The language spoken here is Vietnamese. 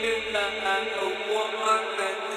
nhưng là anh cũng muốn mang đến